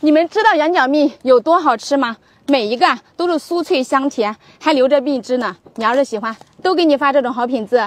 你们知道羊角蜜有多好吃吗？每一个都是酥脆香甜还留着蜜汁呢。你要是喜欢都给你发这种好品质